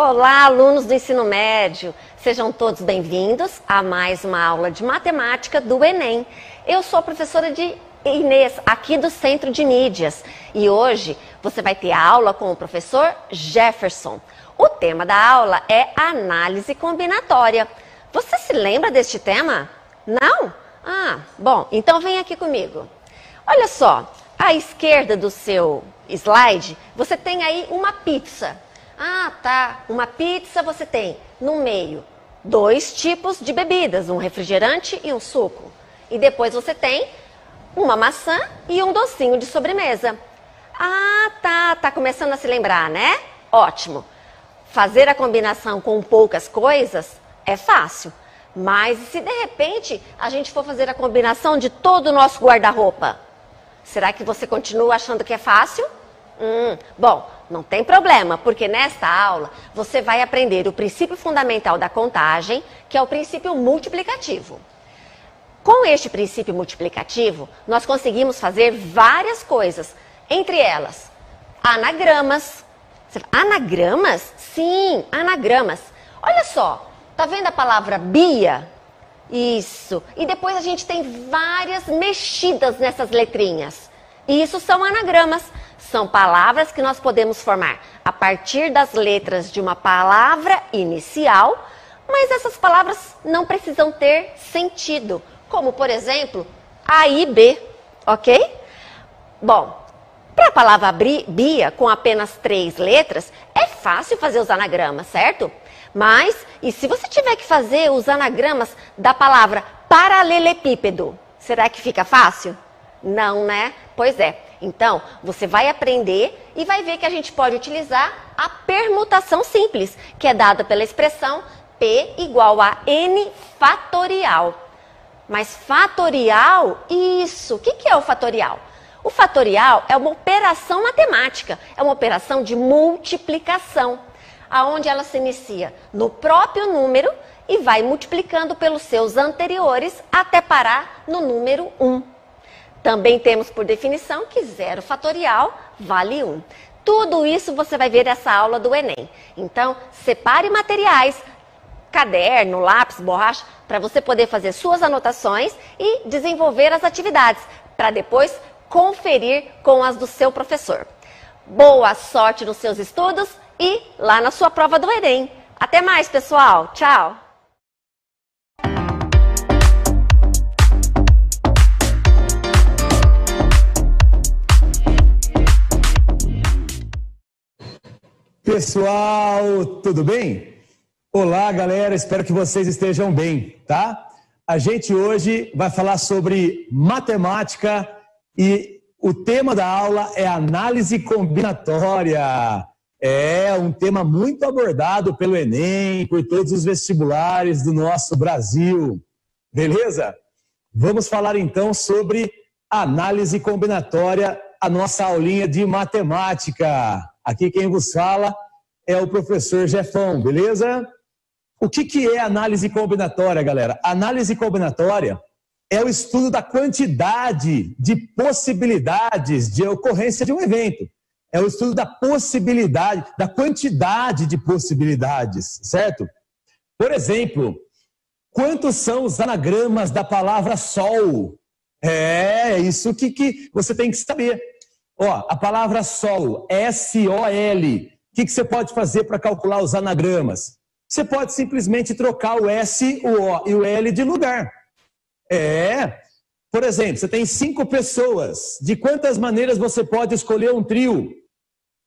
Olá, alunos do ensino médio. Sejam todos bem-vindos a mais uma aula de matemática do Enem. Eu sou a professora de Inês, aqui do Centro de Mídias. E hoje você vai ter aula com o professor Jefferson. O tema da aula é análise combinatória. Você se lembra deste tema? Não? Ah, bom, então vem aqui comigo. Olha só, à esquerda do seu slide, você tem aí uma pizza. Ah, tá. Uma pizza você tem no meio dois tipos de bebidas, um refrigerante e um suco. E depois você tem uma maçã e um docinho de sobremesa. Ah, tá, tá começando a se lembrar, né? Ótimo. Fazer a combinação com poucas coisas é fácil. Mas se de repente a gente for fazer a combinação de todo o nosso guarda-roupa, será que você continua achando que é fácil? Hum, bom, não tem problema, porque nesta aula você vai aprender o princípio fundamental da contagem, que é o princípio multiplicativo. Com este princípio multiplicativo, nós conseguimos fazer várias coisas, entre elas anagramas. Anagramas? Sim, anagramas. Olha só, tá vendo a palavra Bia? Isso. E depois a gente tem várias mexidas nessas letrinhas. E isso são anagramas. São palavras que nós podemos formar a partir das letras de uma palavra inicial, mas essas palavras não precisam ter sentido, como por exemplo, A e B, ok? Bom, para a palavra Bia, com apenas três letras, é fácil fazer os anagramas, certo? Mas, e se você tiver que fazer os anagramas da palavra paralelepípedo, será que fica fácil? Não, né? Pois é. Então, você vai aprender e vai ver que a gente pode utilizar a permutação simples, que é dada pela expressão P igual a N fatorial. Mas fatorial, isso. O que é o fatorial? O fatorial é uma operação matemática, é uma operação de multiplicação, aonde ela se inicia no próprio número e vai multiplicando pelos seus anteriores até parar no número 1. Também temos por definição que zero fatorial vale 1. Tudo isso você vai ver nessa aula do Enem. Então, separe materiais, caderno, lápis, borracha, para você poder fazer suas anotações e desenvolver as atividades, para depois conferir com as do seu professor. Boa sorte nos seus estudos e lá na sua prova do Enem. Até mais, pessoal. Tchau. Pessoal, tudo bem? Olá, galera, espero que vocês estejam bem, tá? A gente hoje vai falar sobre matemática e o tema da aula é análise combinatória. É um tema muito abordado pelo Enem, por todos os vestibulares do nosso Brasil. Beleza? Vamos falar então sobre análise combinatória, a nossa aulinha de matemática. Aqui quem vos fala é o professor Jefão, beleza? O que, que é análise combinatória, galera? Análise combinatória é o estudo da quantidade de possibilidades de ocorrência de um evento. É o estudo da possibilidade, da quantidade de possibilidades, certo? Por exemplo, quantos são os anagramas da palavra sol? É isso que, que você tem que saber. Ó, a palavra sol, S-O-L. O que, que você pode fazer para calcular os anagramas? Você pode simplesmente trocar o S, o O e o L de lugar. É. Por exemplo, você tem cinco pessoas. De quantas maneiras você pode escolher um trio?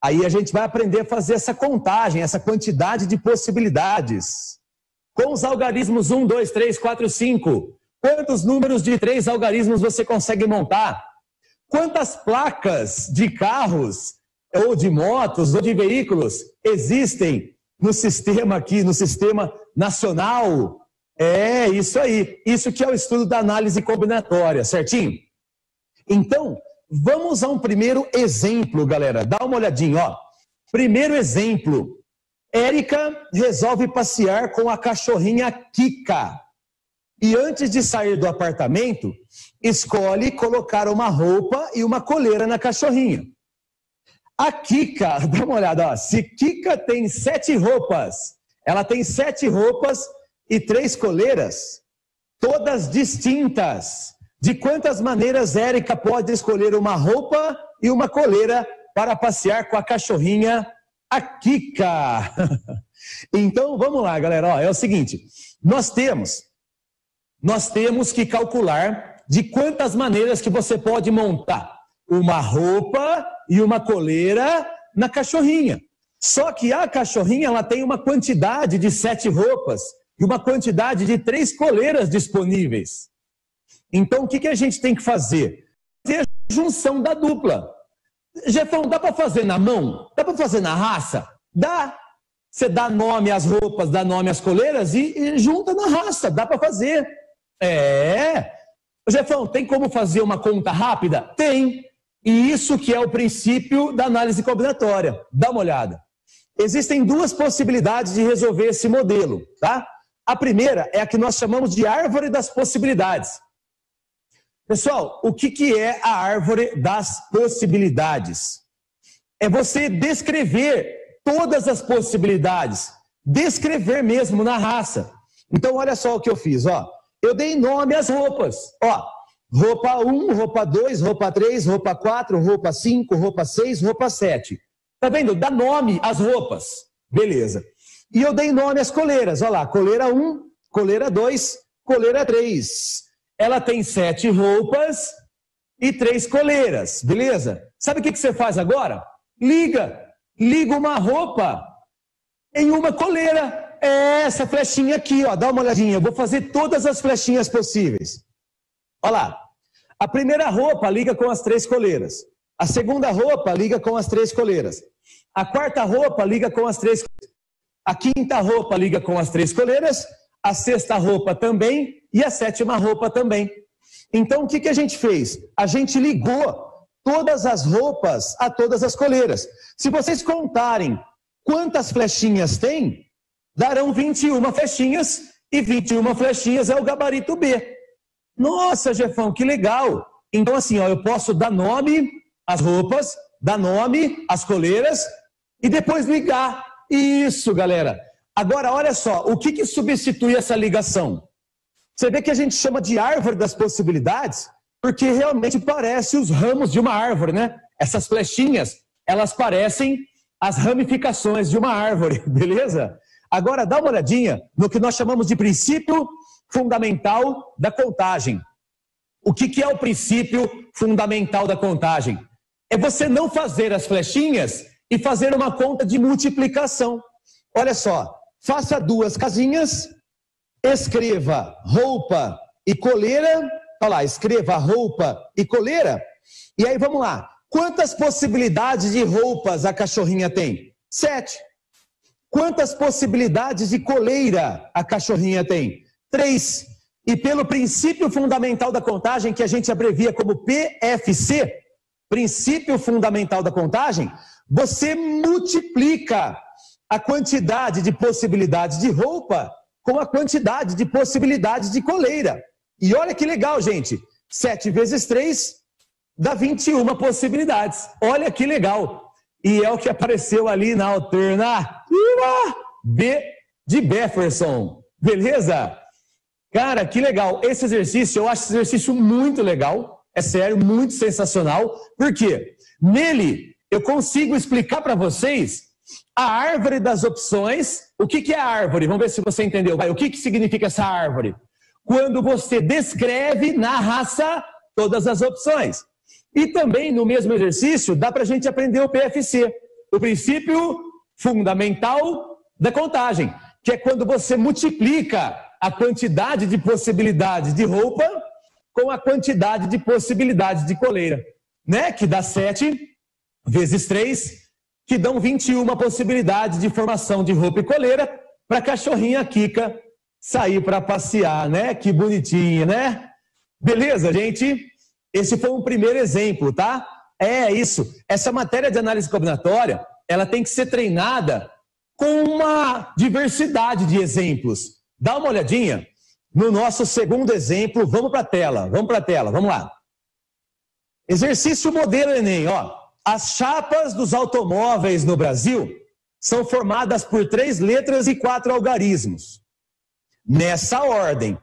Aí a gente vai aprender a fazer essa contagem, essa quantidade de possibilidades. Com os algarismos 1, 2, 3, 4, 5, quantos números de três algarismos você consegue montar? Quantas placas de carros, ou de motos, ou de veículos existem no sistema aqui, no sistema nacional? É isso aí. Isso que é o estudo da análise combinatória, certinho? Então, vamos a um primeiro exemplo, galera. Dá uma olhadinha, ó. Primeiro exemplo. Érica resolve passear com a cachorrinha Kika. E antes de sair do apartamento, escolhe colocar uma roupa e uma coleira na cachorrinha. A Kika, dá uma olhada, ó. se Kika tem sete roupas, ela tem sete roupas e três coleiras, todas distintas. De quantas maneiras Érica pode escolher uma roupa e uma coleira para passear com a cachorrinha a Kika? então vamos lá, galera. Ó, é o seguinte: nós temos, nós temos que calcular de quantas maneiras que você pode montar uma roupa e uma coleira na cachorrinha. Só que a cachorrinha ela tem uma quantidade de sete roupas e uma quantidade de três coleiras disponíveis. Então, o que, que a gente tem que fazer? Fazer a junção da dupla. Jefão, dá para fazer na mão? Dá para fazer na raça? Dá. Você dá nome às roupas, dá nome às coleiras e, e junta na raça. Dá para fazer. É. Jefão, tem como fazer uma conta rápida? Tem. E isso que é o princípio da análise combinatória. Dá uma olhada. Existem duas possibilidades de resolver esse modelo, tá? A primeira é a que nós chamamos de árvore das possibilidades. Pessoal, o que, que é a árvore das possibilidades? É você descrever todas as possibilidades, descrever mesmo na raça. Então, olha só o que eu fiz, ó. Eu dei nome às roupas, ó. Roupa 1, roupa 2, roupa 3, roupa 4, roupa 5, roupa 6, roupa 7. Tá vendo? Dá nome às roupas. Beleza. E eu dei nome às coleiras. Olha lá, coleira 1, coleira 2, coleira 3 ela tem sete roupas e três coleiras, beleza? Sabe o que, você faz agora? Liga, liga uma roupa em uma coleira. É essa flechinha aqui, ó, dá uma olhadinha. Eu vou fazer todas as flechinhas possíveis. Olha lá. A primeira roupa liga com as três coleiras. A segunda roupa liga com as três coleiras. A quarta roupa liga com as três A quinta roupa liga com as três coleiras a sexta roupa também e a sétima roupa também. Então, o que, que a gente fez? A gente ligou todas as roupas a todas as coleiras. Se vocês contarem quantas flechinhas tem, darão 21 flechinhas, e 21 flechinhas é o gabarito B. Nossa, Jefão, que legal! Então, assim, ó, eu posso dar nome às roupas, dar nome às coleiras e depois ligar. Isso, galera. Agora, olha só, o que, que substitui essa ligação? Você vê que a gente chama de árvore das possibilidades, porque realmente parece os ramos de uma árvore, né? Essas flechinhas, elas parecem as ramificações de uma árvore, beleza? Agora, dá uma olhadinha no que nós chamamos de princípio fundamental da contagem. O que, que é o princípio fundamental da contagem? É você não fazer as flechinhas e fazer uma conta de multiplicação. Olha só, faça duas casinhas, escreva roupa e coleira. Olha lá, escreva roupa e coleira. E aí vamos lá. Quantas possibilidades de roupas a cachorrinha tem? Sete. Quantas possibilidades de coleira a cachorrinha tem? Três. E pelo princípio fundamental da contagem, que a gente abrevia como PFC, princípio fundamental da contagem, você multiplica a quantidade de possibilidades de roupa com a quantidade de possibilidades de coleira. E olha que legal, gente. 7 vezes 3 dá 21 possibilidades. Olha que legal. E é o que apareceu ali na alternativa B de Befferson. Beleza? Cara, que legal. Esse exercício, eu acho esse exercício muito legal. É sério, muito sensacional. Por quê? Nele, eu consigo explicar para vocês a árvore das opções. O que, que é a árvore? Vamos ver se você entendeu. Vai, o que, que significa essa árvore? Quando você descreve na raça todas as opções. E também no mesmo exercício dá para a gente aprender o PFC, o princípio fundamental da contagem, que é quando você multiplica a quantidade de possibilidades de roupa com a quantidade de possibilidades de coleira, né? Que dá 7 vezes 3 que dão 21 possibilidades de formação de roupa e coleira para a cachorrinha Kika sair para passear, né? Que bonitinha, né? Beleza, gente? Esse foi um primeiro exemplo, tá? É isso. Essa matéria de análise combinatória, ela tem que ser treinada com uma diversidade de exemplos. Dá uma olhadinha no nosso segundo exemplo. Vamos para a tela. Vamos para a tela. Vamos lá. Exercício modelo Enem, ó. as chapas dos automóveis no Brasil são formadas por três letras e quatro algarismos. Nessa ordem.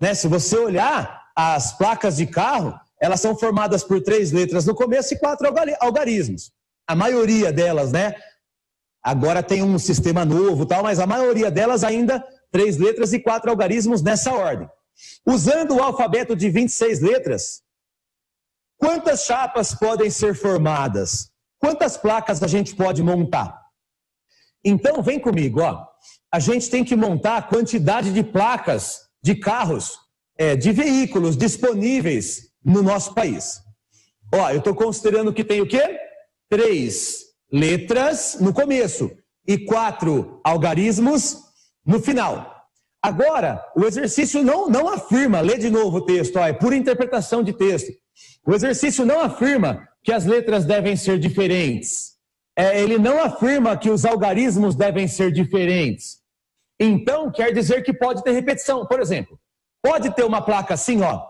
Né? Se você olhar as placas de carro, elas são formadas por três letras no começo e quatro algarismos. A maioria delas, né? Agora tem um sistema novo, tal, mas a maioria delas ainda três letras e quatro algarismos nessa ordem. Usando o alfabeto de 26 letras, quantas chapas podem ser formadas? Quantas placas a gente pode montar? Então, vem comigo, ó. A gente tem que montar a quantidade de placas de carros, é, de veículos disponíveis no nosso país. Ó, eu estou considerando que tem o quê? Três letras no começo e quatro algarismos no final. Agora, o exercício não, não afirma, lê de novo o texto, ó, é pura interpretação de texto. O exercício não afirma que as letras devem ser diferentes. É, ele não afirma que os algarismos devem ser diferentes. Então, quer dizer que pode ter repetição. Por exemplo, pode ter uma placa assim, ó.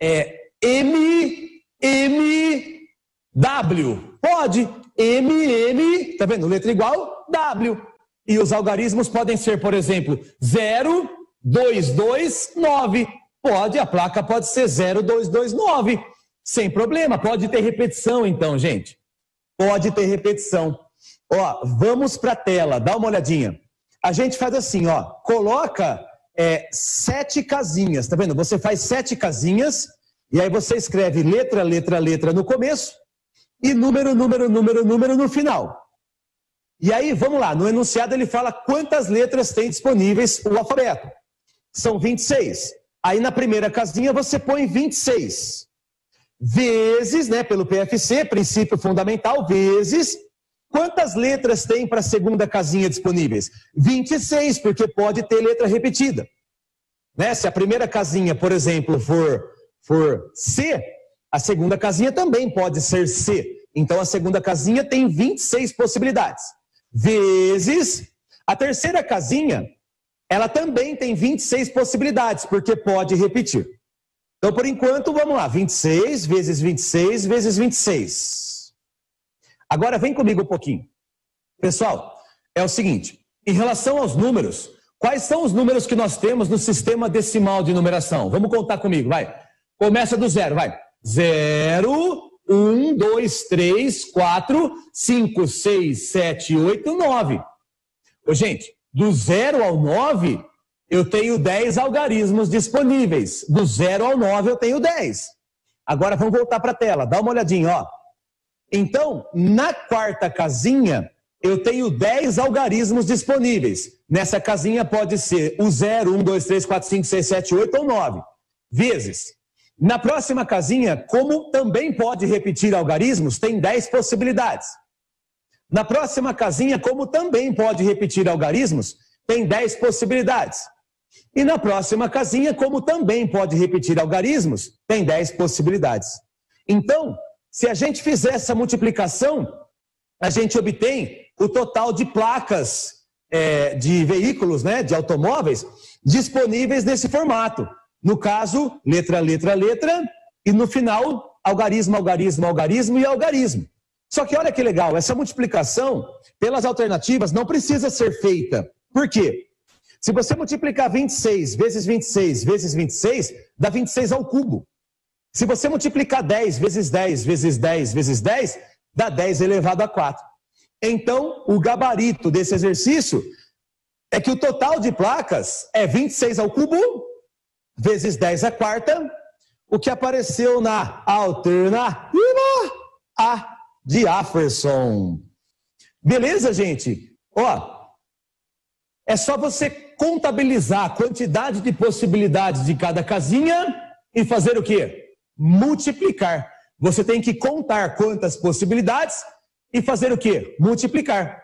É M, M, W. Pode. M, M, tá vendo? Letra igual, W. E os algarismos podem ser, por exemplo, 0, 2, 2, 9. Pode, a placa pode ser 0, 2, 2, 9. Sem problema, pode ter repetição então, gente. Pode ter repetição. Ó, vamos para a tela, dá uma olhadinha. A gente faz assim, ó, coloca é, sete casinhas, tá vendo? Você faz sete casinhas e aí você escreve letra, letra, letra no começo e número, número, número, número no final. E aí, vamos lá, no enunciado ele fala quantas letras tem disponíveis o alfabeto. São 26. Aí na primeira casinha você põe 26. Vezes, né, pelo PFC, princípio fundamental, vezes. Quantas letras tem para a segunda casinha disponíveis? 26, porque pode ter letra repetida. Né? Se a primeira casinha, por exemplo, for, for C, a segunda casinha também pode ser C. Então a segunda casinha tem 26 possibilidades vezes a terceira casinha, ela também tem 26 possibilidades, porque pode repetir. Então, por enquanto, vamos lá, 26 vezes 26 vezes 26. Agora vem comigo um pouquinho. Pessoal, é o seguinte, em relação aos números, quais são os números que nós temos no sistema decimal de numeração? Vamos contar comigo, vai. Começa do zero, vai. Zero, um, dois, três, quatro, cinco, seis, sete, oito, nove. Ô, gente, do zero ao nove, eu tenho dez algarismos disponíveis. Do zero ao nove, eu tenho dez. Agora vamos voltar para a tela, dá uma olhadinha, ó. Então, na quarta casinha, eu tenho 10 algarismos disponíveis. Nessa casinha pode ser o 0, 1, 2, 3, 4, 5, 6, 7, 8 ou 9. Vezes na próxima casinha, como também pode repetir algarismos, tem 10 possibilidades. Na próxima casinha, como também pode repetir algarismos, tem 10 possibilidades. E na próxima casinha, como também pode repetir algarismos, tem 10 possibilidades. Então, se a gente fizer essa multiplicação, a gente obtém o total de placas é, de veículos, né, de automóveis, disponíveis nesse formato. No caso, letra, letra, letra, e no final, algarismo, algarismo, algarismo e algarismo. Só que olha que legal, essa multiplicação pelas alternativas não precisa ser feita. Por quê? Se você multiplicar 26 vezes 26 vezes 26, dá 26 ao cubo. Se você multiplicar 10 vezes 10 vezes 10 vezes 10, dá 10 elevado a 4. Então, o gabarito desse exercício é que o total de placas é 26 ao cubo vezes 10 a quarta, o que apareceu na alternativa A de Afferson. Beleza, gente? Ó, é só você contabilizar a quantidade de possibilidades de cada casinha e fazer o quê? Multiplicar. Você tem que contar quantas possibilidades e fazer o quê? Multiplicar.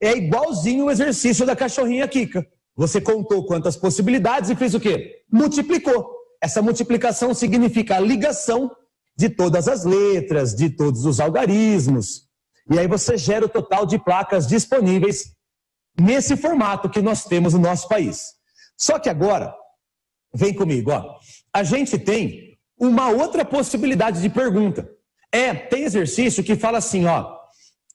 É igualzinho o exercício da cachorrinha Kika. Você contou quantas possibilidades e fez o quê? Multiplicou. Essa multiplicação significa a ligação de todas as letras, de todos os algarismos. E aí você gera o total de placas disponíveis nesse formato que nós temos no nosso país. Só que agora, vem comigo, ó, a gente tem uma outra possibilidade de pergunta. É, tem exercício que fala assim, ó,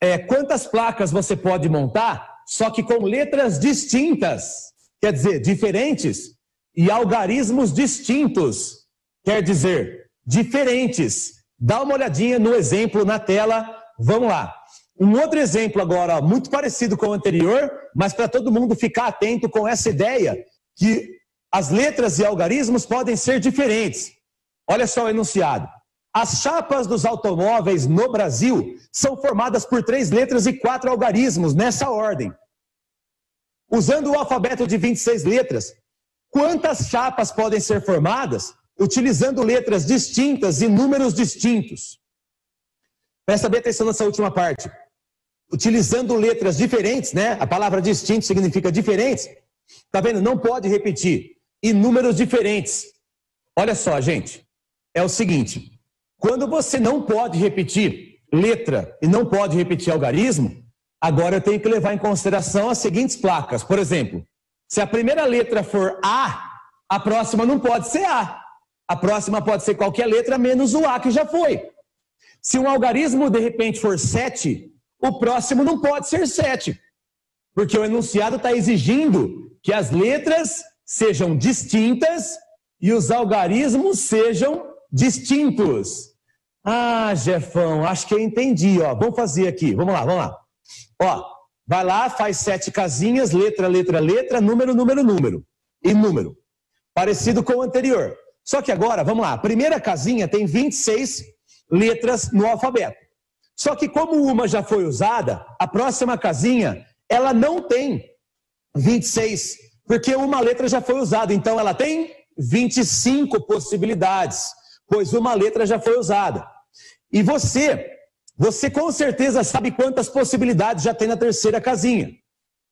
é, quantas placas você pode montar, só que com letras distintas, quer dizer, diferentes, e algarismos distintos, quer dizer, diferentes. Dá uma olhadinha no exemplo na tela, vamos lá. Um outro exemplo agora, muito parecido com o anterior, mas para todo mundo ficar atento com essa ideia que as letras e algarismos podem ser diferentes. Olha só o enunciado. As chapas dos automóveis no Brasil são formadas por três letras e quatro algarismos, nessa ordem. Usando o alfabeto de 26 letras, quantas chapas podem ser formadas utilizando letras distintas e números distintos? Presta bem atenção nessa última parte. Utilizando letras diferentes, né? A palavra distinto significa diferentes. Tá vendo? Não pode repetir. E números diferentes. Olha só, gente. É o seguinte: quando você não pode repetir letra e não pode repetir algarismo, agora eu tenho que levar em consideração as seguintes placas. Por exemplo, se a primeira letra for A, a próxima não pode ser A. A próxima pode ser qualquer letra menos o A que já foi. Se um algarismo de repente for 7, o próximo não pode ser 7. Porque o enunciado está exigindo que as letras sejam distintas e os algarismos sejam distintos. Ah, Jefão, acho que eu entendi, ó. Vamos fazer aqui. Vamos lá, vamos lá. Ó, vai lá, faz sete casinhas, letra, letra, letra, número, número, número. E número. Parecido com o anterior. Só que agora, vamos lá, a primeira casinha tem 26 letras no alfabeto. Só que como uma já foi usada, a próxima casinha, ela não tem 26, porque uma letra já foi usada, então ela tem 25 possibilidades, pois uma letra já foi usada. E você, você com certeza sabe quantas possibilidades já tem na terceira casinha.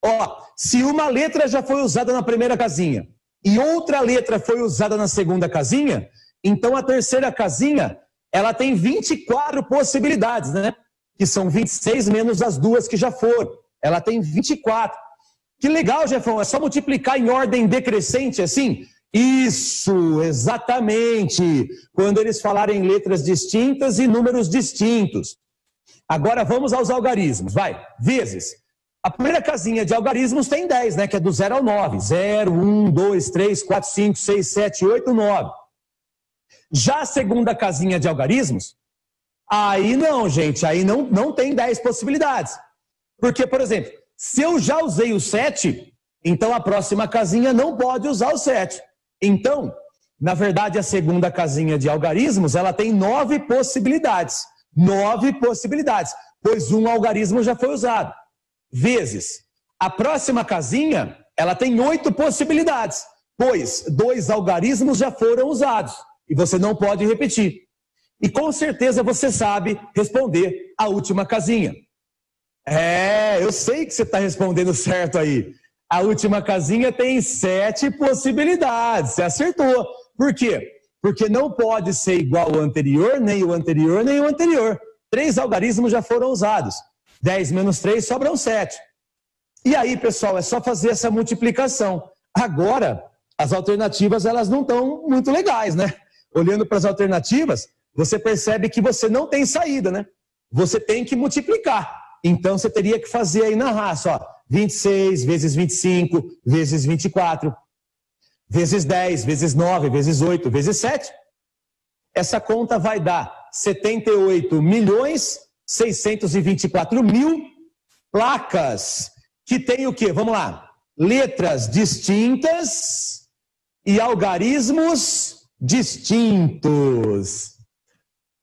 Ó, se uma letra já foi usada na primeira casinha e outra letra foi usada na segunda casinha, então a terceira casinha, ela tem 24 possibilidades, né? Que são 26 menos as duas que já foram. Ela tem 24. Que legal, Jefão, é só multiplicar em ordem decrescente assim? Isso, exatamente. Quando eles falarem letras distintas e números distintos. Agora vamos aos algarismos. Vai, vezes. A primeira casinha de algarismos tem 10, né? Que é do 0 ao 9. 0, 1, 2, 3, 4, 5, 6, 7, 8, 9. Já a segunda casinha de algarismos, aí não, gente. Aí não, não tem 10 possibilidades. Porque, por exemplo, se eu já usei o 7, então a próxima casinha não pode usar o 7. Então, na verdade, a segunda casinha de algarismos, ela tem nove possibilidades. Nove possibilidades, pois um algarismo já foi usado. Vezes, a próxima casinha, ela tem oito possibilidades, pois dois algarismos já foram usados e você não pode repetir. E com certeza você sabe responder a última casinha. É, eu sei que você está respondendo certo aí. A última casinha tem sete possibilidades. Você acertou. Por quê? Porque não pode ser igual ao anterior, nem o anterior, nem o anterior. Três algarismos já foram usados. 10 menos 3 sobram 7. E aí, pessoal, é só fazer essa multiplicação. Agora, as alternativas elas não estão muito legais, né? Olhando para as alternativas, você percebe que você não tem saída, né? Você tem que multiplicar. Então você teria que fazer aí na raça, ó. 26 vezes 25 vezes 24 vezes 10 vezes 9 vezes 8 vezes 7. Essa conta vai dar 78 milhões 624 mil placas que tem o quê? Vamos lá. Letras distintas e algarismos distintos.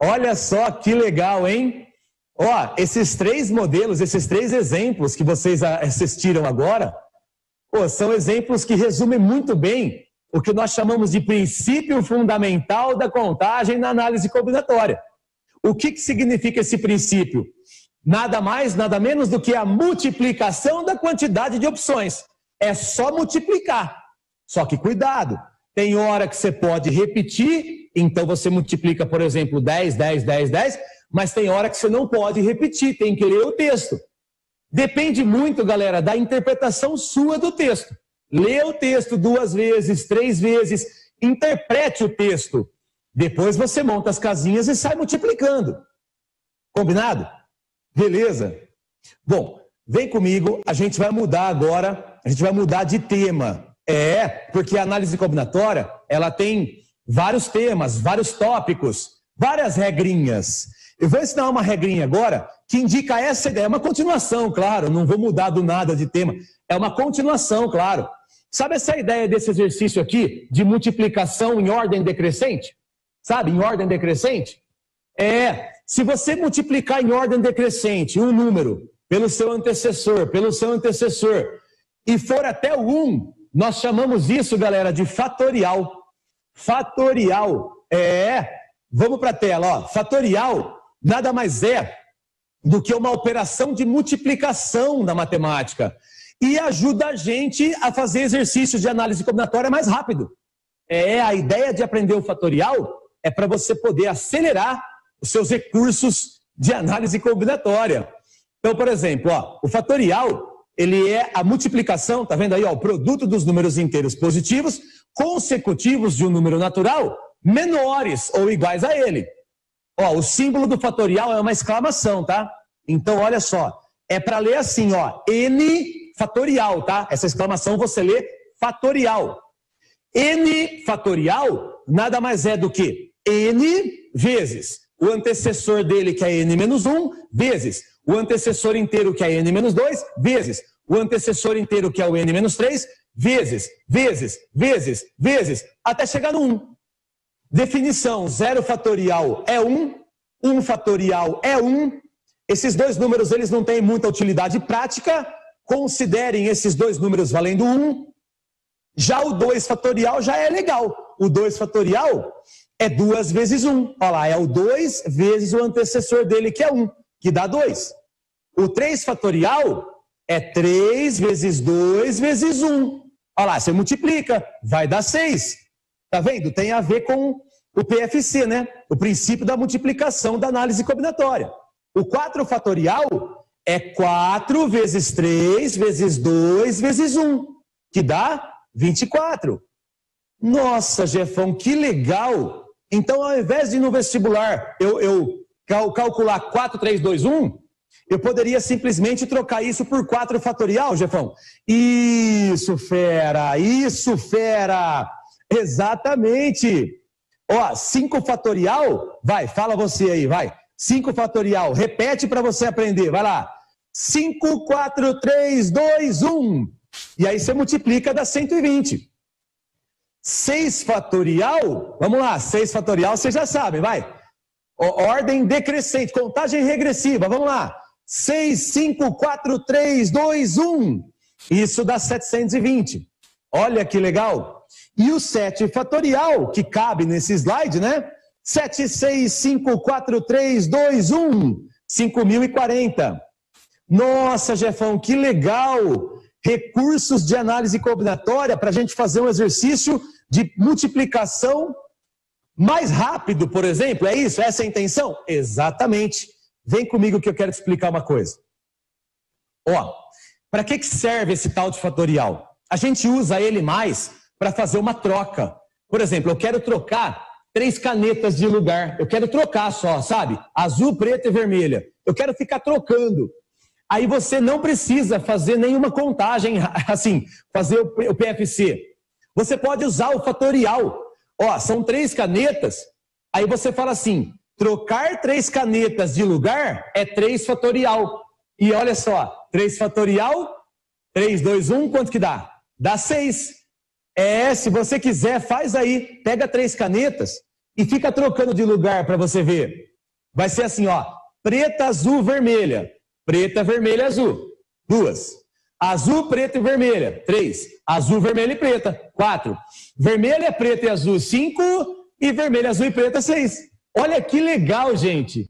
Olha só que legal, hein? Ó, esses três modelos, esses três exemplos que vocês assistiram agora, pô, são exemplos que resumem muito bem o que nós chamamos de princípio fundamental da contagem na análise combinatória. O que, que significa esse princípio? Nada mais, nada menos do que a multiplicação da quantidade de opções. É só multiplicar. Só que cuidado, tem hora que você pode repetir, então você multiplica, por exemplo, 10, 10, 10, 10, mas tem hora que você não pode repetir, tem que ler o texto. Depende muito, galera, da interpretação sua do texto. Lê o texto duas vezes, três vezes, interprete o texto. Depois você monta as casinhas e sai multiplicando. Combinado? Beleza. Bom, vem comigo, a gente vai mudar agora, a gente vai mudar de tema. É, porque a análise combinatória, ela tem vários temas, vários tópicos, várias regrinhas. Eu vou ensinar uma regrinha agora que indica essa ideia. É uma continuação, claro, não vou mudar do nada de tema. É uma continuação, claro. Sabe essa ideia desse exercício aqui de multiplicação em ordem decrescente? Sabe, em ordem decrescente? É, se você multiplicar em ordem decrescente um número pelo seu antecessor, pelo seu antecessor, e for até o 1, nós chamamos isso, galera, de fatorial. Fatorial. É, vamos para a tela, ó. Fatorial nada mais é do que uma operação de multiplicação na matemática. E ajuda a gente a fazer exercícios de análise combinatória mais rápido. É a ideia de aprender o fatorial é para você poder acelerar os seus recursos de análise combinatória. Então, por exemplo, ó, o fatorial ele é a multiplicação, tá vendo aí, ó, o produto dos números inteiros positivos consecutivos de um número natural menores ou iguais a ele. Ó, o símbolo do fatorial é uma exclamação, tá? Então, olha só, é para ler assim, ó, n fatorial, tá? Essa exclamação você lê fatorial. n fatorial nada mais é do que n vezes o antecessor dele, que é n menos 1, vezes o antecessor inteiro, que é n menos 2, vezes o antecessor inteiro, que é o n menos 3, vezes, vezes, vezes, vezes, até chegar no 1. Definição: 0 fatorial é 1, 1 fatorial é 1. Esses dois números eles não têm muita utilidade prática. Considerem esses dois números valendo 1. Já o 2 fatorial já é legal. O 2 fatorial é 2 vezes 1. Olha lá, é o 2 vezes o antecessor dele, que é 1, que dá 2. O 3 fatorial é 3 vezes 2 vezes 1. Olha lá, você multiplica, vai dar 6. Tá vendo? Tem a ver com o PFC, né? O princípio da multiplicação da análise combinatória. O 4 fatorial é 4 vezes 3 vezes 2 vezes 1, que dá 24. Nossa, Jefão, que legal! Então, ao invés de no vestibular eu, eu calcular 4, 3, 2, 1, eu poderia simplesmente trocar isso por 4 fatorial, Jefão. Isso, fera! Isso, fera! Exatamente! Ó, 5 fatorial, vai, fala você aí, vai. 5 fatorial, repete para você aprender, vai lá. 5, 4, 3, 2, 1. E aí você multiplica dá 120. 6 fatorial, vamos lá, 6 fatorial, você já sabe, vai. Ordem decrescente, contagem regressiva, vamos lá. 6, 5, 4, 3, 2, 1. Isso dá 720. Olha que legal. E o 7 fatorial, que cabe nesse slide, né? 7, 6, 5, 4, 3, 2, 1. 5.040. Nossa, Jefão, que legal! Recursos de análise combinatória para a gente fazer um exercício de multiplicação mais rápido, por exemplo? É isso? Essa é a intenção? Exatamente. Vem comigo que eu quero te explicar uma coisa. Ó, para que, que serve esse tal de fatorial? A gente usa ele mais para fazer uma troca. Por exemplo, eu quero trocar três canetas de lugar. Eu quero trocar só, sabe? Azul, preta e vermelha. Eu quero ficar trocando. Aí você não precisa fazer nenhuma contagem, assim, fazer o PFC. Você pode usar o fatorial. Ó, são três canetas. Aí você fala assim: trocar três canetas de lugar é três fatorial. E olha só, três fatorial, 3, 2, 1, quanto que dá? Dá seis. É, se você quiser, faz aí. Pega três canetas e fica trocando de lugar para você ver. Vai ser assim, ó. Preta, azul, vermelha. Preta, vermelha, azul. Duas. Azul, preta e vermelha. Três. Azul, vermelha e preta. Quatro. Vermelha, preta e azul. Cinco. E vermelha, azul e preta. Seis. Olha que legal, gente.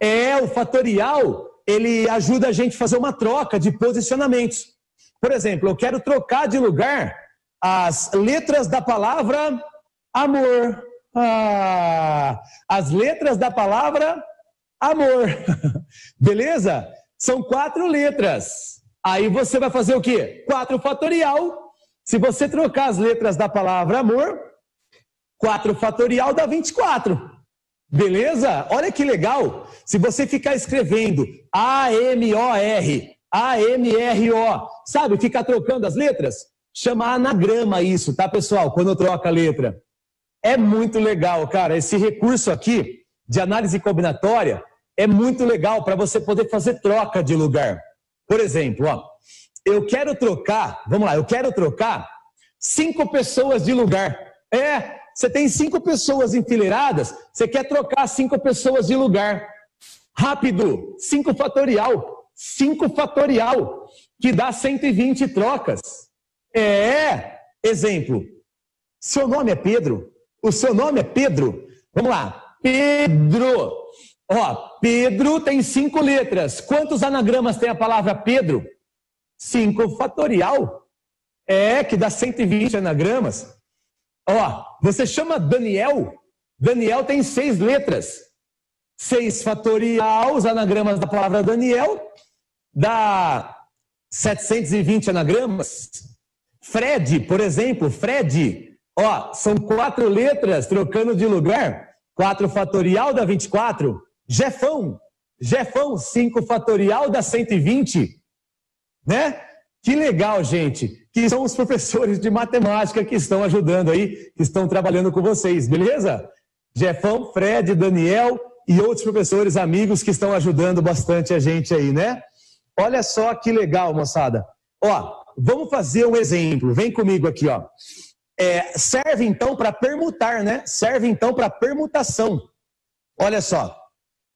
É, o fatorial, ele ajuda a gente a fazer uma troca de posicionamentos. Por exemplo, eu quero trocar de lugar as letras da palavra amor. Ah, as letras da palavra amor. Beleza? São quatro letras. Aí você vai fazer o quê? 4 fatorial. Se você trocar as letras da palavra amor, 4 fatorial dá 24. Beleza? Olha que legal. Se você ficar escrevendo A-M-O-R, A-M-R-O, sabe, ficar trocando as letras, chama anagrama isso, tá, pessoal? Quando troca a letra. É muito legal, cara. Esse recurso aqui de análise combinatória é muito legal para você poder fazer troca de lugar. Por exemplo, ó, eu quero trocar, vamos lá, eu quero trocar cinco pessoas de lugar. É, você tem cinco pessoas enfileiradas, você quer trocar cinco pessoas de lugar. Rápido, cinco fatorial, cinco fatorial, que dá 120 trocas. É, exemplo, seu nome é Pedro, o seu nome é Pedro, vamos lá, Pedro. Ó, Pedro tem cinco letras. Quantos anagramas tem a palavra Pedro? Cinco fatorial. É, que dá 120 anagramas. Ó, você chama Daniel, Daniel tem seis letras. Seis fatorial, os anagramas da palavra Daniel, dá 720 anagramas. Fred, por exemplo, Fred, ó, são quatro letras trocando de lugar. 4 fatorial dá 24. Jefão, Jefão, 5 fatorial dá 120. Né? Que legal, gente que são os professores de matemática que estão ajudando aí, que estão trabalhando com vocês, beleza? Jefão, Fred, Daniel e outros professores amigos que estão ajudando bastante a gente aí, né? Olha só que legal, moçada. Ó, vamos fazer um exemplo. Vem comigo aqui, ó. É, serve então para permutar, né? Serve então para permutação. Olha só.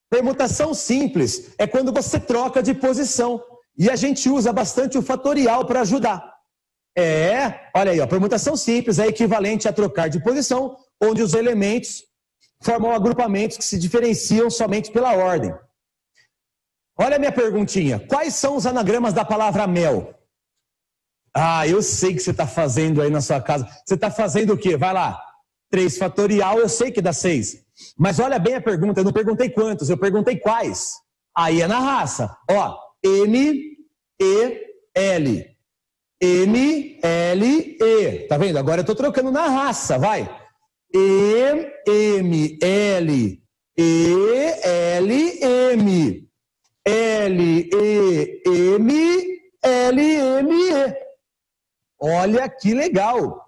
Permutação simples é quando você troca de posição. E a gente usa bastante o fatorial para ajudar. É, olha aí, a permutação simples é equivalente a trocar de posição, onde os elementos formam agrupamentos que se diferenciam somente pela ordem. Olha a minha perguntinha: quais são os anagramas da palavra mel? Ah, eu sei que você está fazendo aí na sua casa. Você está fazendo o quê? Vai lá. 3 fatorial, eu sei que dá 6. Mas olha bem a pergunta, eu não perguntei quantos, eu perguntei quais. Aí é na raça. Ó, M, E, L. M, L, E. Tá vendo? Agora eu tô trocando na raça, vai. E, M, L, E, L, M. L, E, M, L, M, E. Olha que legal.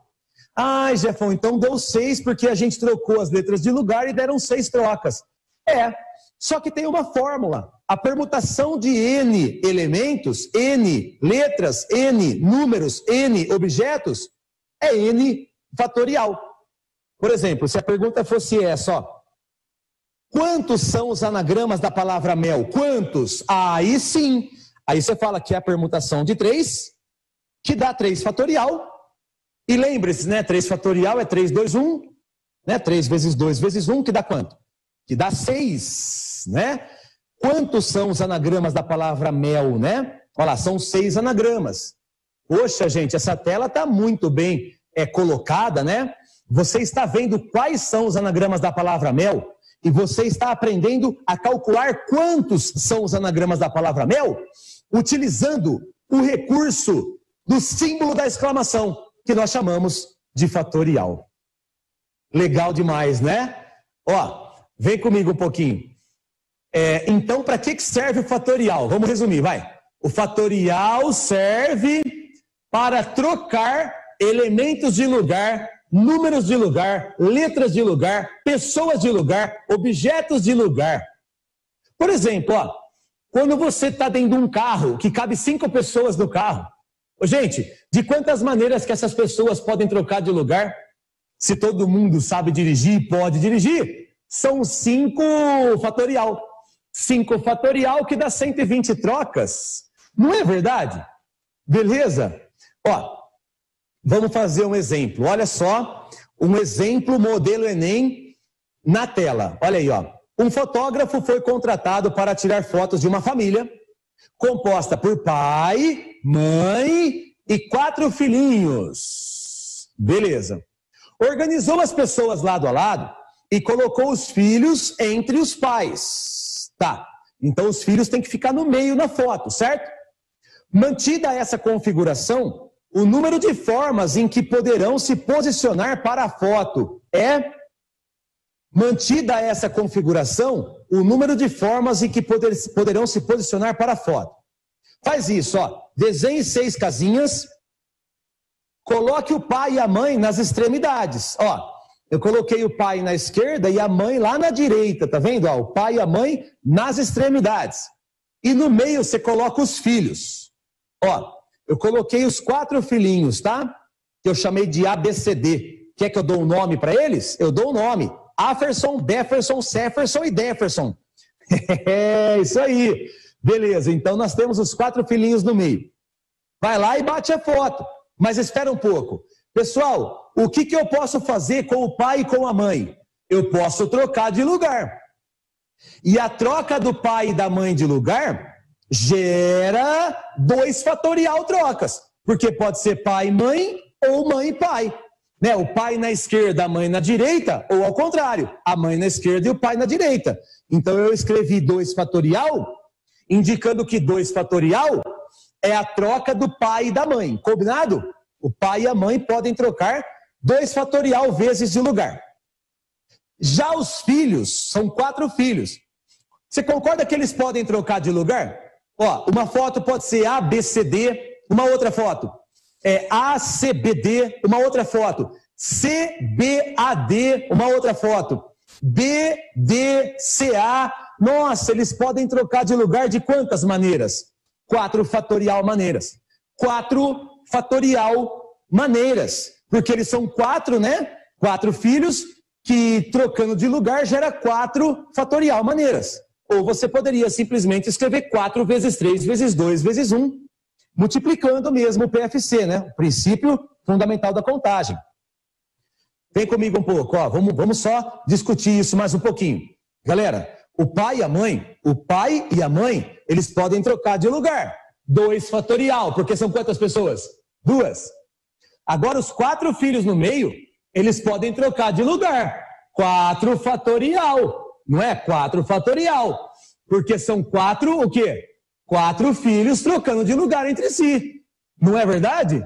Ai, Jefão, então deu seis porque a gente trocou as letras de lugar e deram seis trocas. É, só que tem uma fórmula. A permutação de N elementos, N letras, N números, N objetos, é N fatorial. Por exemplo, se a pergunta fosse essa, ó. Quantos são os anagramas da palavra mel? Quantos? Aí sim. Aí você fala que é a permutação de 3, que dá 3 fatorial. E lembre-se, né? 3 fatorial é 3, 2, 1. Né? 3 vezes 2 vezes 1, que dá quanto? Que dá 6 né? Quantos são os anagramas da palavra mel, né? Olha lá, são seis anagramas. Poxa, gente, essa tela está muito bem é, colocada, né? Você está vendo quais são os anagramas da palavra mel e você está aprendendo a calcular quantos são os anagramas da palavra mel, utilizando o recurso do símbolo da exclamação, que nós chamamos de fatorial. Legal demais, né? Ó, vem comigo um pouquinho. É, então, para que serve o fatorial? Vamos resumir, vai. O fatorial serve para trocar elementos de lugar, números de lugar, letras de lugar, pessoas de lugar, objetos de lugar. Por exemplo, ó, quando você está dentro de um carro que cabe cinco pessoas no carro, gente, de quantas maneiras que essas pessoas podem trocar de lugar? Se todo mundo sabe dirigir, pode dirigir, são cinco fatorial. 5 fatorial que dá 120 trocas. Não é verdade? Beleza? Ó, vamos fazer um exemplo. Olha só, um exemplo modelo Enem na tela. Olha aí, ó. Um fotógrafo foi contratado para tirar fotos de uma família composta por pai, mãe e quatro filhinhos. Beleza. Organizou as pessoas lado a lado e colocou os filhos entre os pais. Tá. Então os filhos têm que ficar no meio na foto, certo? Mantida essa configuração, o número de formas em que poderão se posicionar para a foto é Mantida essa configuração, o número de formas em que poder, poderão se posicionar para a foto. Faz isso, ó. Desenhe seis casinhas. Coloque o pai e a mãe nas extremidades. Ó, eu coloquei o pai na esquerda e a mãe lá na direita, tá vendo? Ó, o pai e a mãe nas extremidades. E no meio você coloca os filhos. Ó, eu coloquei os quatro filhinhos, tá? Que eu chamei de ABCD. Quer que eu dou um nome para eles? Eu dou o um nome. Aferson, Befferson, Ceferson e Defferson. É isso aí. Beleza, então nós temos os quatro filhinhos no meio. Vai lá e bate a foto. Mas espera um pouco. Pessoal, o que, que eu posso fazer com o pai e com a mãe? Eu posso trocar de lugar. E a troca do pai e da mãe de lugar gera dois fatorial trocas. Porque pode ser pai e mãe ou mãe e pai. Né? O pai na esquerda, a mãe na direita, ou ao contrário, a mãe na esquerda e o pai na direita. Então eu escrevi 2 fatorial, indicando que 2 fatorial é a troca do pai e da mãe. Combinado? O pai e a mãe podem trocar 2 fatorial vezes de lugar. Já os filhos, são quatro filhos. Você concorda que eles podem trocar de lugar? Ó, uma foto pode ser ABCD, uma outra foto é ACBD, uma outra foto. CBAD, uma outra foto. BDCA, nossa, eles podem trocar de lugar de quantas maneiras? Quatro fatorial maneiras. Quatro fatorial maneiras. Porque eles são quatro, né? Quatro filhos que trocando de lugar gera quatro fatorial maneiras. Ou você poderia simplesmente escrever 4 vezes 3 vezes 2 vezes 1, multiplicando mesmo o PFC, né? O princípio fundamental da contagem. Vem comigo um pouco, ó, vamos, vamos só discutir isso mais um pouquinho. Galera, o pai e a mãe, o pai e a mãe, eles podem trocar de lugar. 2 fatorial, porque são quantas pessoas? Duas. Agora, os quatro filhos no meio, eles podem trocar de lugar. 4 fatorial, não é? 4 fatorial. Porque são quatro, o quê? Quatro filhos trocando de lugar entre si. Não é verdade?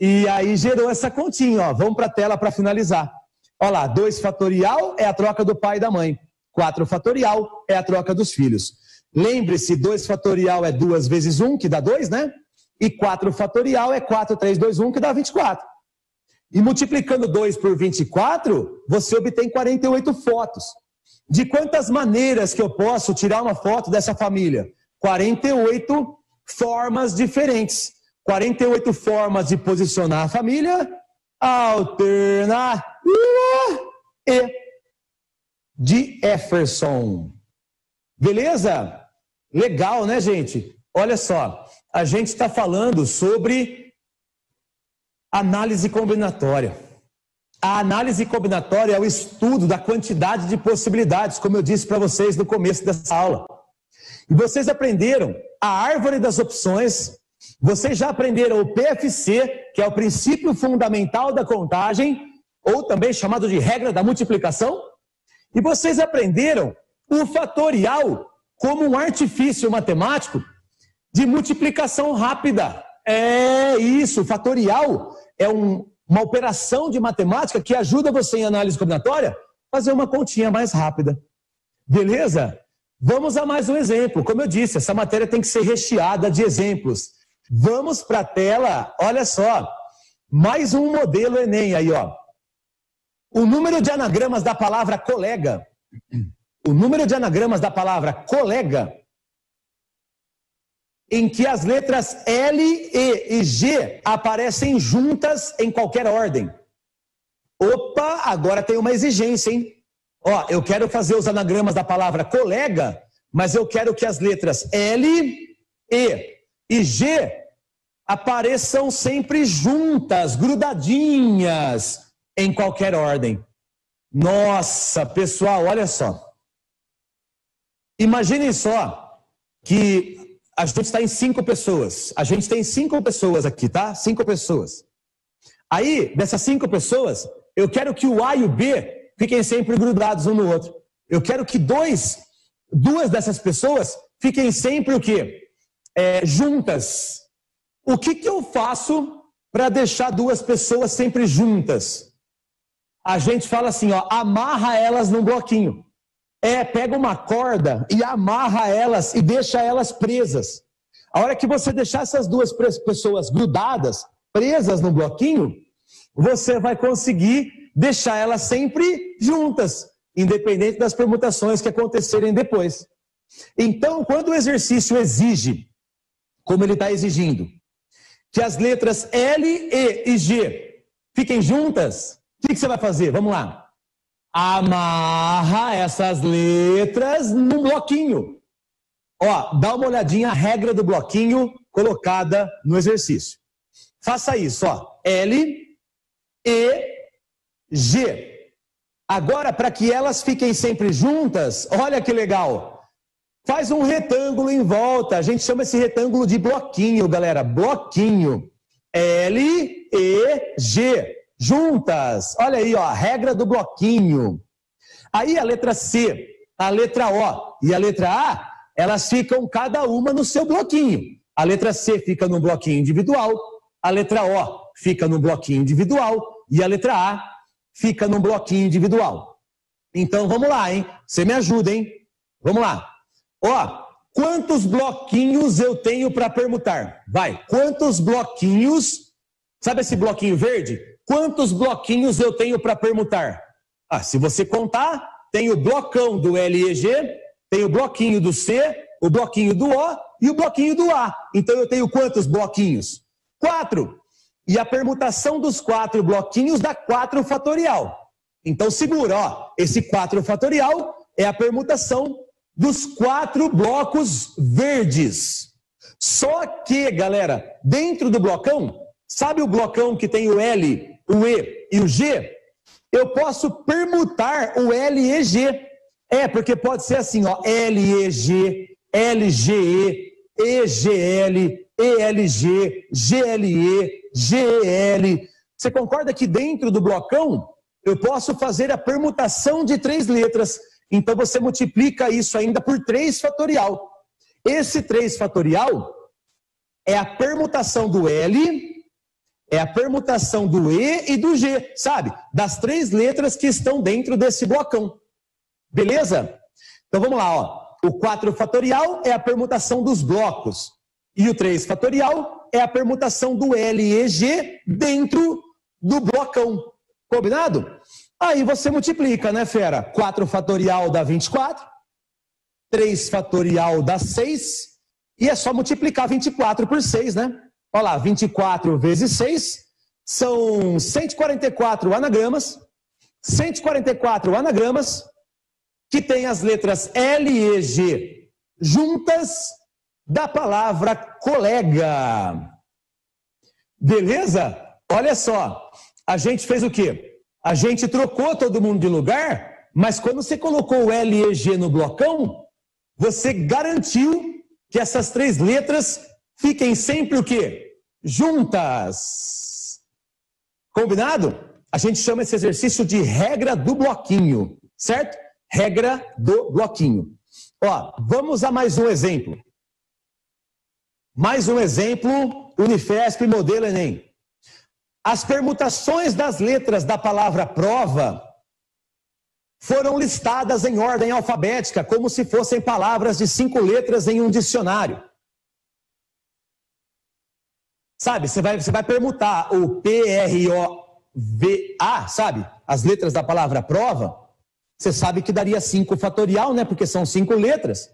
E aí gerou essa continha, ó. Vamos para a tela para finalizar. Olha lá, 2 fatorial é a troca do pai e da mãe. 4 fatorial é a troca dos filhos. Lembre-se, 2 fatorial é 2 vezes 1, um, que dá 2, né? E 4 fatorial é 4, 3, 2, 1, que dá 24. E multiplicando 2 por 24, você obtém 48 fotos. De quantas maneiras que eu posso tirar uma foto dessa família? 48 formas diferentes. 48 formas de posicionar a família. Alternativa E. De Efferson. Beleza? Legal, né, gente? Olha só, a gente está falando sobre análise combinatória. A análise combinatória é o estudo da quantidade de possibilidades, como eu disse para vocês no começo dessa aula. E vocês aprenderam a árvore das opções, vocês já aprenderam o PFC, que é o princípio fundamental da contagem, ou também chamado de regra da multiplicação, e vocês aprenderam o fatorial como um artifício matemático de multiplicação rápida. É isso, fatorial é um, uma operação de matemática que ajuda você em análise combinatória a fazer uma continha mais rápida. Beleza? Vamos a mais um exemplo. Como eu disse, essa matéria tem que ser recheada de exemplos. Vamos para a tela, olha só. Mais um modelo Enem aí, ó. O número de anagramas da palavra colega. O número de anagramas da palavra colega em que as letras L, E e G aparecem juntas em qualquer ordem. Opa, agora tem uma exigência, hein? Ó, eu quero fazer os anagramas da palavra colega, mas eu quero que as letras L, E e G apareçam sempre juntas, grudadinhas, em qualquer ordem. Nossa, pessoal, olha só. Imaginem só que a gente está em cinco pessoas. A gente tem cinco pessoas aqui, tá? Cinco pessoas. Aí, dessas cinco pessoas, eu quero que o A e o B fiquem sempre grudados um no outro. Eu quero que dois, duas dessas pessoas fiquem sempre o quê? É, juntas. O que, que eu faço para deixar duas pessoas sempre juntas? A gente fala assim, ó, amarra elas num bloquinho. É, pega uma corda e amarra elas e deixa elas presas. A hora que você deixar essas duas pessoas grudadas, presas no bloquinho, você vai conseguir deixar elas sempre juntas, independente das permutações que acontecerem depois. Então, quando o exercício exige, como ele está exigindo, que as letras L, E e G fiquem juntas, o que, que você vai fazer? Vamos lá. Amarra essas letras no bloquinho. Ó, dá uma olhadinha a regra do bloquinho colocada no exercício. Faça isso, ó. L, E, G. Agora, para que elas fiquem sempre juntas, olha que legal. Faz um retângulo em volta. A gente chama esse retângulo de bloquinho, galera. Bloquinho. L, E, G. Juntas. Olha aí, ó, a regra do bloquinho. Aí a letra C, a letra O e a letra A, elas ficam cada uma no seu bloquinho. A letra C fica no bloquinho individual, a letra O fica no bloquinho individual e a letra A fica no bloquinho individual. Então vamos lá, hein? Você me ajuda, hein? Vamos lá. Ó, quantos bloquinhos eu tenho para permutar? Vai, quantos bloquinhos? Sabe esse bloquinho verde? Quantos bloquinhos eu tenho para permutar? Ah, se você contar, tem o blocão do LEG, tem o bloquinho do C, o bloquinho do O e o bloquinho do A. Então eu tenho quantos bloquinhos? Quatro. E a permutação dos quatro bloquinhos dá quatro fatorial. Então segura, ó. Esse quatro fatorial é a permutação dos quatro blocos verdes. Só que, galera, dentro do blocão, sabe o blocão que tem o L, o E e o G, eu posso permutar o L e G. É, porque pode ser assim, ó, LEG, LGE, EGL, ELG, GLE, GEL. Você concorda que dentro do blocão eu posso fazer a permutação de três letras? Então você multiplica isso ainda por 3 fatorial. Esse 3 fatorial é a permutação do L é a permutação do E e do G, sabe? Das três letras que estão dentro desse blocão. Beleza? Então vamos lá, ó. O 4 fatorial é a permutação dos blocos. E o 3 fatorial é a permutação do L e G dentro do blocão. Combinado? Aí você multiplica, né, fera? 4 fatorial dá 24, 3 fatorial dá 6, e é só multiplicar 24 por 6, né? Olha lá, 24 vezes 6 são 144 anagramas. 144 anagramas que tem as letras L e G juntas da palavra colega. Beleza? Olha só, a gente fez o quê? A gente trocou todo mundo de lugar, mas quando você colocou o L e G no blocão, você garantiu que essas três letras fiquem sempre o quê? Juntas. Combinado? A gente chama esse exercício de regra do bloquinho, certo? Regra do bloquinho. Ó, vamos a mais um exemplo. Mais um exemplo, Unifesp modelo Enem. As permutações das letras da palavra prova foram listadas em ordem alfabética, como se fossem palavras de cinco letras em um dicionário. Sabe, você vai, você vai permutar o P-R-O-V-A, sabe? As letras da palavra prova. Você sabe que daria cinco fatorial, né? Porque são cinco letras.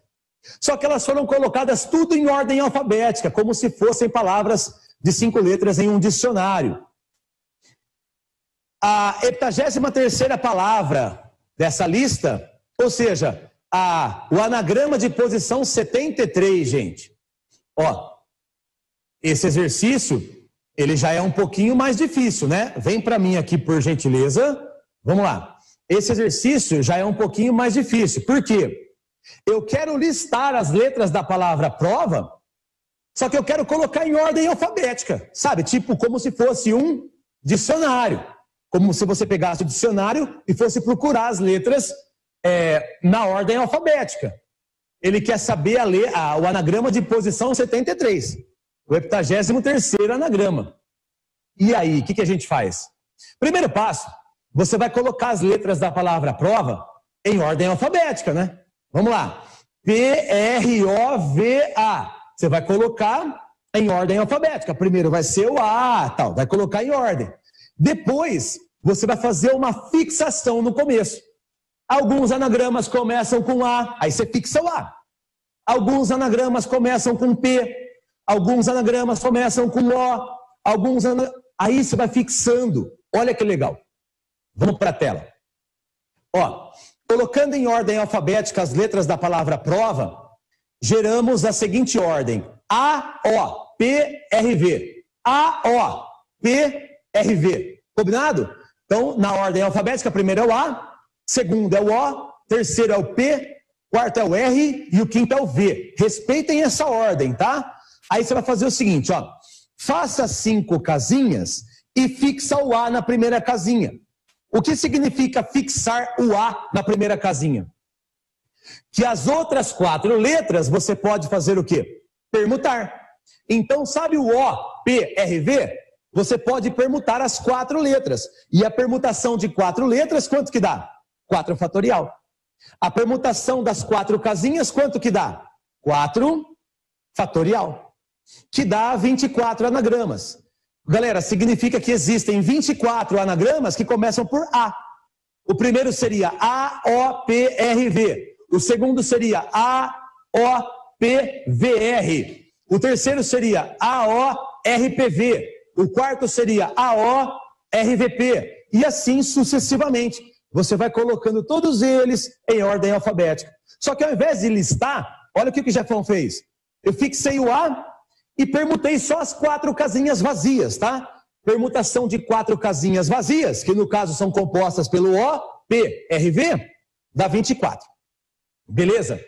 Só que elas foram colocadas tudo em ordem alfabética, como se fossem palavras de cinco letras em um dicionário. A 83 palavra dessa lista, ou seja, a, o anagrama de posição 73, gente. Ó, esse exercício, ele já é um pouquinho mais difícil, né? Vem para mim aqui, por gentileza. Vamos lá. Esse exercício já é um pouquinho mais difícil. Por quê? Eu quero listar as letras da palavra prova, só que eu quero colocar em ordem alfabética, sabe? Tipo como se fosse um dicionário. Como se você pegasse o dicionário e fosse procurar as letras é, na ordem alfabética. Ele quer saber a, a, o anagrama de posição 73 o 83 anagrama. E aí, o que, que a gente faz? Primeiro passo, você vai colocar as letras da palavra prova em ordem alfabética, né? Vamos lá. P-R-O-V-A. Você vai colocar em ordem alfabética. Primeiro vai ser o A, tal, vai colocar em ordem. Depois, você vai fazer uma fixação no começo. Alguns anagramas começam com A, aí você fixa o A. Alguns anagramas começam com P, alguns anagramas começam com O, alguns aí você vai fixando. Olha que legal. Vamos para a tela. Ó, colocando em ordem alfabética as letras da palavra prova, geramos a seguinte ordem: A, O, P, R, V. A, O, P, R, V. Combinado? Então, na ordem alfabética, primeiro é o A, segundo é o O, terceiro é o P, quarto é o R e o quinto é o V. Respeitem essa ordem, tá? Aí você vai fazer o seguinte, ó. Faça cinco casinhas e fixa o A na primeira casinha. O que significa fixar o A na primeira casinha? Que as outras quatro letras você pode fazer o quê? Permutar. Então, sabe o O, P, R, V? Você pode permutar as quatro letras. E a permutação de quatro letras, quanto que dá? 4 fatorial. A permutação das quatro casinhas, quanto que dá? 4 fatorial. Que dá 24 anagramas. Galera, significa que existem 24 anagramas que começam por A. O primeiro seria A, O, segundo seria A, O, terceiro seria A, O, quarto seria AO, RVP. E assim sucessivamente. Você vai colocando todos eles em ordem alfabética. Só que ao invés de listar, olha o que o Jefão fez. Eu fixei o A e permutei só as quatro casinhas vazias, tá? Permutação de quatro casinhas vazias, que no caso são compostas pelo O, P, RV, dá 24. Beleza?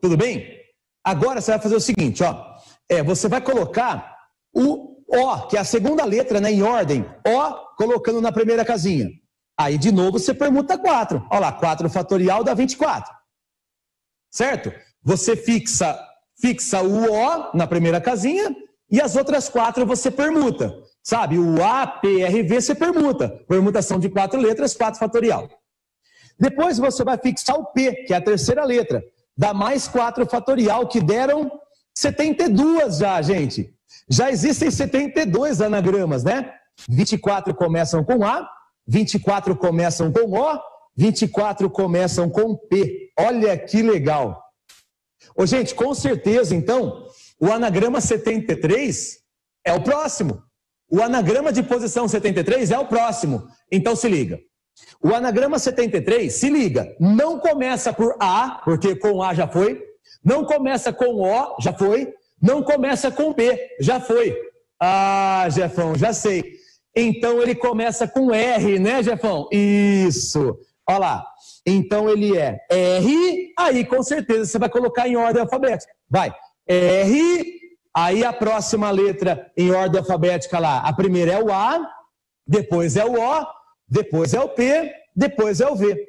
Tudo bem? Agora você vai fazer o seguinte, ó. É, você vai colocar o o, que é a segunda letra, né, em ordem. O, colocando na primeira casinha. Aí, de novo, você permuta 4. Olha lá, 4 fatorial dá 24. Certo? Você fixa, fixa o O na primeira casinha e as outras quatro você permuta. Sabe? O A, P, R, V você permuta. Permutação de quatro letras, 4 fatorial. Depois você vai fixar o P, que é a terceira letra. Dá mais 4 fatorial, que deram 72 já, gente. Já existem 72 anagramas, né? 24 começam com A, 24 começam com O, 24 começam com P. Olha que legal. Ô, gente, com certeza, então, o anagrama 73 é o próximo. O anagrama de posição 73 é o próximo. Então se liga. O anagrama 73, se liga, não começa por A, porque com A já foi, não começa com O, já foi, não começa com B, já foi. Ah, Jefão, já sei. Então ele começa com R, né, Jefão? Isso. Olha lá. Então ele é R, aí com certeza você vai colocar em ordem alfabética. Vai. R, aí a próxima letra em ordem alfabética lá. A primeira é o A, depois é o O, depois é o P, depois é o V.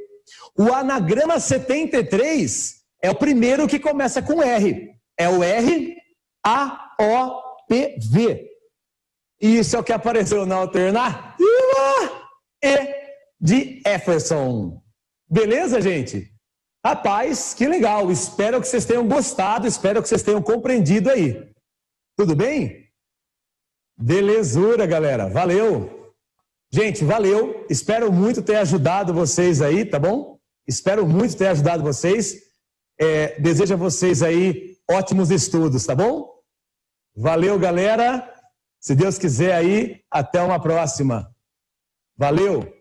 O anagrama 73 é o primeiro que começa com R. É o R, a-O-P-V. Isso é o que apareceu na alternativa E de Efferson. Beleza, gente? Rapaz, que legal. Espero que vocês tenham gostado, espero que vocês tenham compreendido aí. Tudo bem? Belezura, galera. Valeu. Gente, valeu. Espero muito ter ajudado vocês aí, tá bom? Espero muito ter ajudado vocês. É, desejo a vocês aí ótimos estudos, tá bom? Valeu, galera. Se Deus quiser aí, até uma próxima. Valeu!